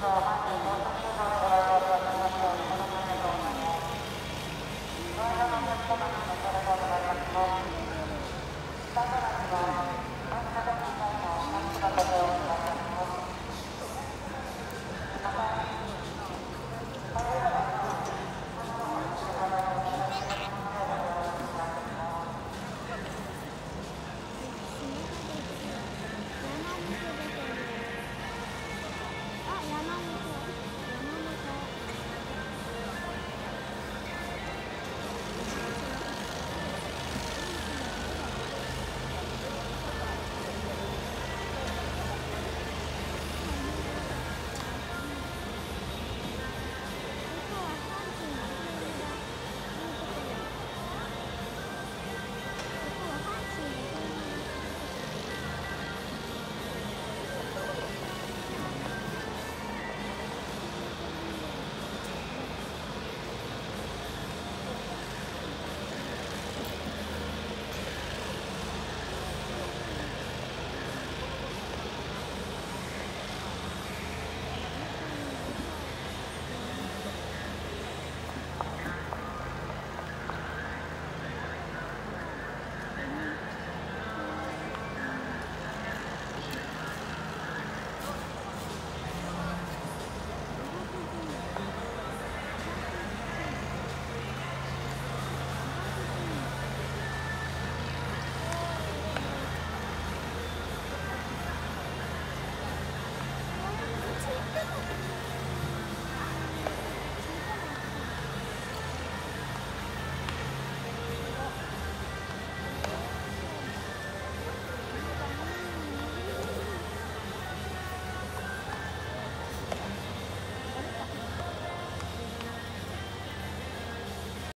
本当に。